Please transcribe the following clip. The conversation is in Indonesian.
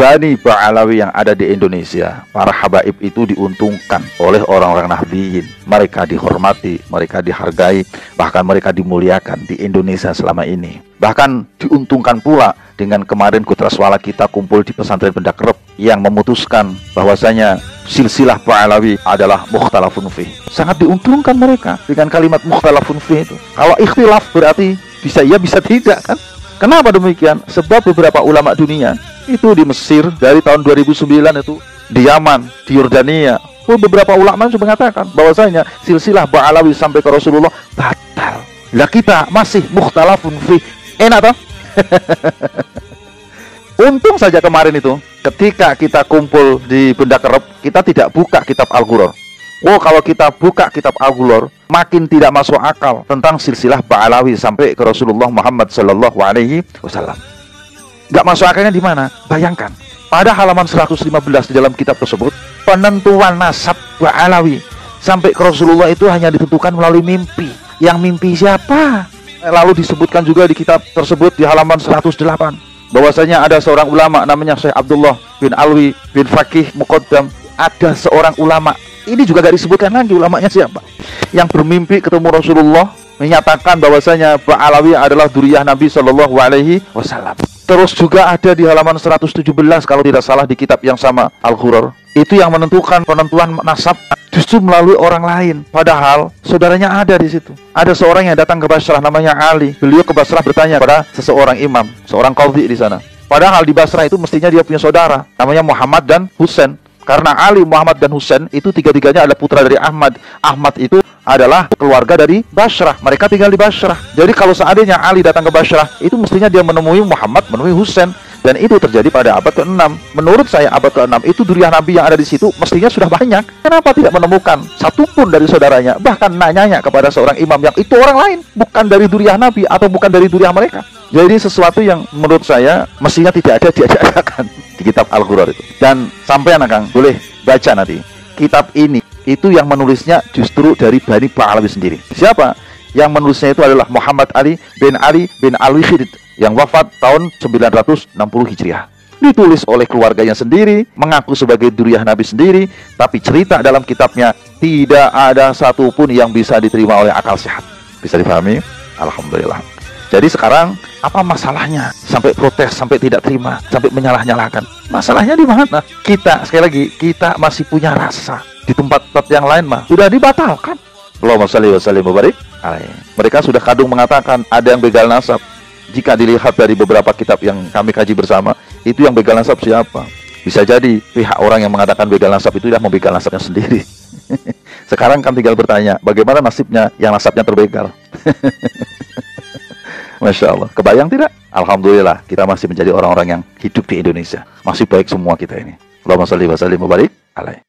Bani Ba'alawi yang ada di Indonesia, para habaib itu diuntungkan oleh orang-orang Nahdliyin. Mereka dihormati, mereka dihargai, bahkan mereka dimuliakan di Indonesia selama ini. Bahkan diuntungkan pula dengan kemarin Kutraswala kita kumpul di pesantren Pendakrep yang memutuskan bahwasanya silsilah Ba'alawi adalah mukhtalafun fi. Sangat diuntungkan mereka dengan kalimat mukhtalafun fi itu. Kalau ikhtilaf berarti bisa iya bisa tidak kan? Kenapa demikian? Sebab beberapa ulama dunia itu di Mesir dari tahun 2009 itu di Yaman, di Yordania. Oh, beberapa ulama sudah mengatakan bahwasanya silsilah Ba'alawi sampai ke Rasulullah batal. Lah kita masih mukhtalafun fi. Enak toh? Untung saja kemarin itu ketika kita kumpul di Benda Kerep, kita tidak buka kitab Al-Ghuror. Oh, kalau kita buka kitab Al-Ghuror, makin tidak masuk akal tentang silsilah Ba'alawi sampai ke Rasulullah Muhammad sallallahu alaihi. Gak masuk akalnya di mana? Bayangkan, pada halaman 115 di dalam kitab tersebut, penentuan nasab Ba'alawi sampai ke Rasulullah itu hanya ditentukan melalui mimpi. Yang mimpi siapa? Lalu disebutkan juga di kitab tersebut di halaman 108 bahwasanya ada seorang ulama namanya Syekh Abdullah bin Alwi bin Fakih Muqaddam. Ada seorang ulama. Ini juga gak disebutkan lagi ulamanya siapa. Yang bermimpi ketemu Rasulullah menyatakan bahwasanya Ba'alawi adalah duriyah Nabi Shallallahu alaihi wasallam. Terus juga ada di halaman 117 kalau tidak salah di kitab yang sama Al-Ghurur. Itu yang menentukan penentuan nasab justru melalui orang lain. Padahal saudaranya ada di situ. Ada seorang yang datang ke Basrah namanya Ali. Beliau ke Basrah bertanya kepada seseorang imam, seorang qadhi di sana. Padahal di Basrah itu mestinya dia punya saudara namanya Muhammad dan Husain. Karena Ali, Muhammad dan Husain itu tiga-tiganya adalah putra dari Ahmad. Ahmad itu adalah keluarga dari Basrah. Mereka tinggal di Basrah. Jadi kalau seandainya Ali datang ke Basrah, itu mestinya dia menemui Muhammad, menemui Husain. Dan itu terjadi pada abad ke-6. Menurut saya abad ke-6 itu duriah Nabi yang ada di situ mestinya sudah banyak. Kenapa tidak menemukan satu pun dari saudaranya? Bahkan nanyanya kepada seorang imam yang itu orang lain, bukan dari duriah Nabi atau bukan dari duriah mereka. Jadi sesuatu yang menurut saya mestinya tidak ada diadakan di kitab Al-Ghurur itu. Dan sampai anak Kang, boleh baca nanti. Kitab ini itu yang menulisnya justru dari Bani Ba'alawi sendiri. Siapa? Yang menulisnya itu adalah Muhammad Ali bin Ali bin Alwi Khidid yang wafat tahun 960 Hijriah. Ditulis oleh keluarganya sendiri, mengaku sebagai duriah Nabi sendiri, tapi cerita dalam kitabnya tidak ada satupun yang bisa diterima oleh akal sehat. Bisa dipahami? Alhamdulillah. Jadi sekarang apa masalahnya sampai protes, sampai tidak terima, sampai menyalah-nyalahkan? Masalahnya di mana? Kita sekali lagi kita masih punya rasa di tempat-tempat yang lain mah sudah dibatalkan. Allahumma sholli wa sallim Mereka sudah kadung mengatakan ada yang begal nasab. Jika dilihat dari beberapa kitab yang kami kaji bersama, itu yang begal nasab siapa? Bisa jadi pihak orang yang mengatakan begal nasab itu sudah membegal nasabnya sendiri. Sekarang kan tinggal bertanya, bagaimana nasibnya yang nasabnya terbegal? Masya Allah. Kebayang tidak? Alhamdulillah, kita masih menjadi orang-orang yang hidup di Indonesia. Masih baik semua kita ini. Allahumma salli wa sallim wa barik alaih.